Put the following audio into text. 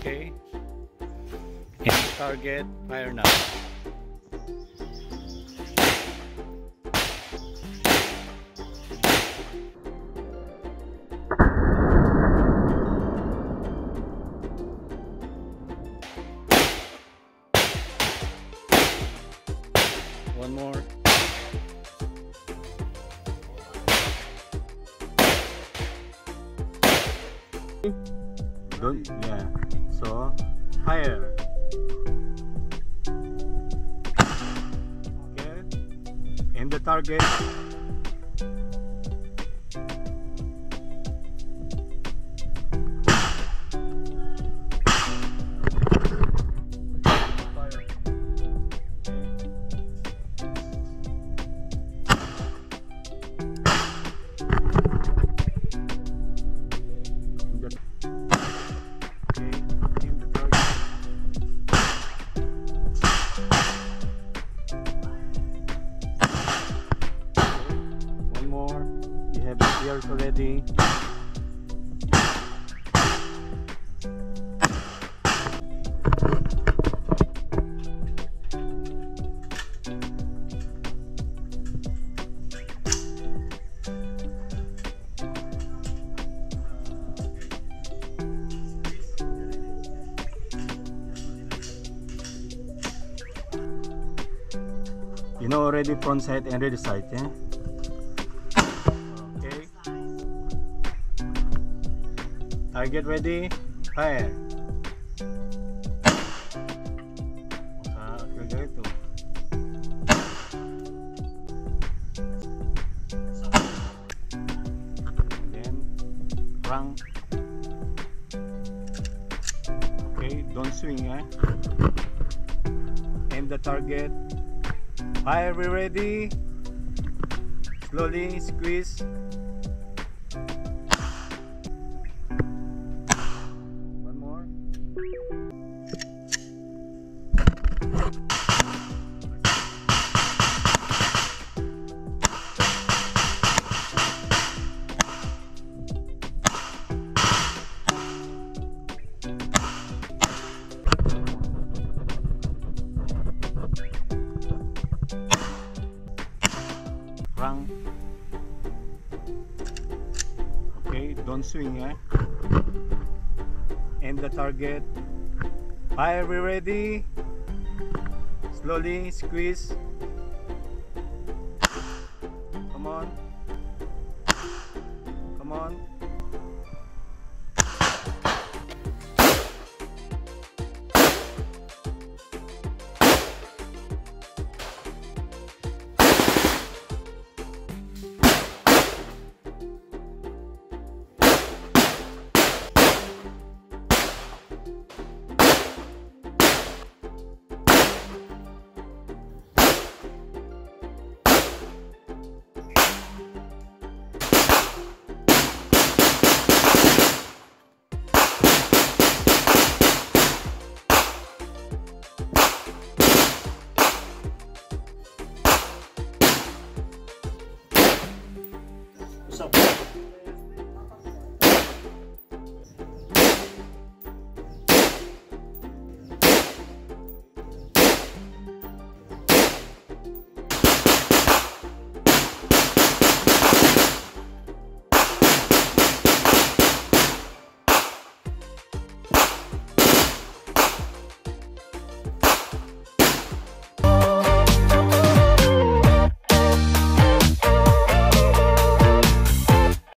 Okay. Hit the target. Fire now. One more. Don't, yeah. So, higher Okay. Aim the target. Have already. You know already front side and rear side, yeah? Target ready. Fire. Ah. Then. Okay, don't swing, eh? Aim the target. Fire, we ready? Slowly squeeze. Okay, don't swing, eh? Aim the target. Fire, we ready? Slowly squeeze. Come on.